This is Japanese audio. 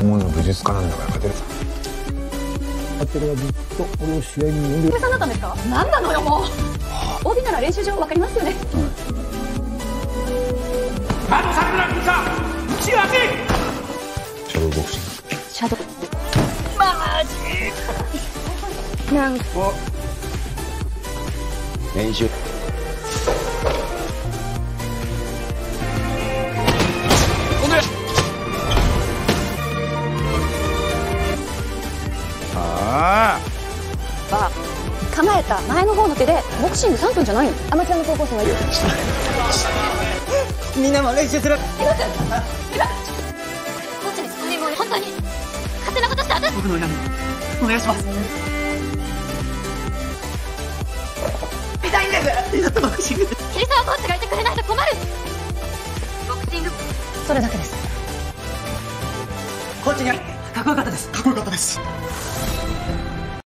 思うの武術家なんだから勝てるさあてるはずっと俺を試合に呼んでさんだったんですか？何なのよもう。帯なら練習場わかりますよね。あの桜君さ内側けシャドーボクシング。シャドウなん練習あは構えた前の方の手でボクシング3分じゃないの？アマチュアの高校生はいる。みんなも練習するコーチにスリーボール本当に。勝手なことして私。僕の恨みお願いします。痛いんです。ちょっとボクシング桐沢コーチがいてくれないと困る。ボクシング。それだけです。コーチにかっこよかったです。かっこよかったです